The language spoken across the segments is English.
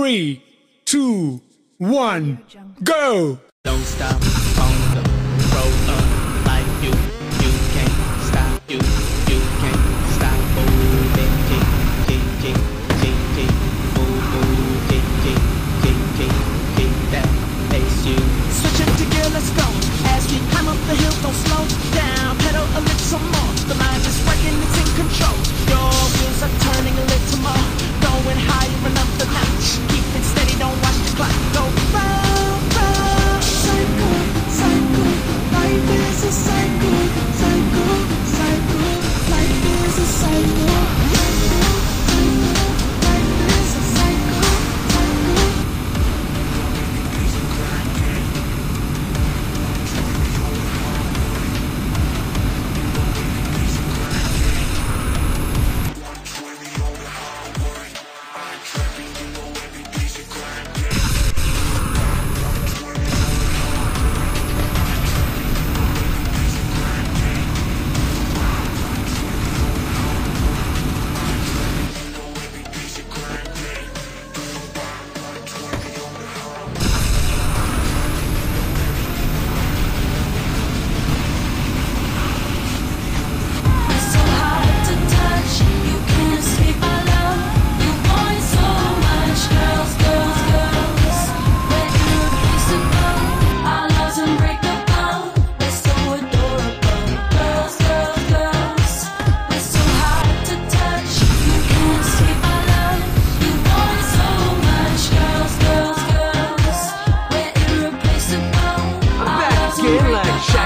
Three, two, one, go! Don't stop on the road up like you.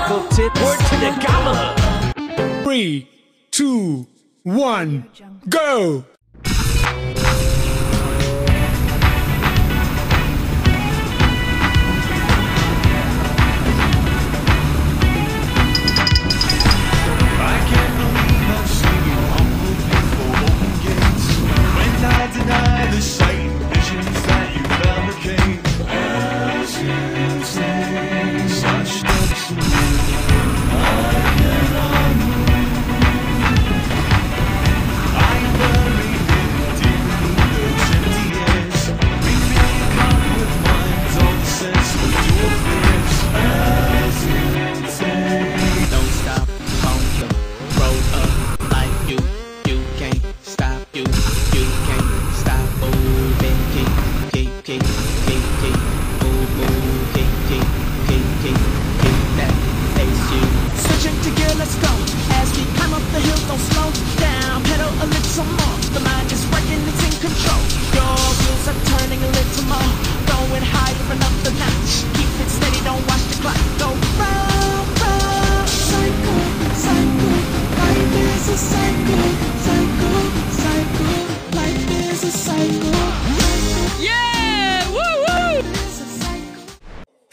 Tips. Word to the. Three, two, one, go!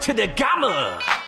to the gamma.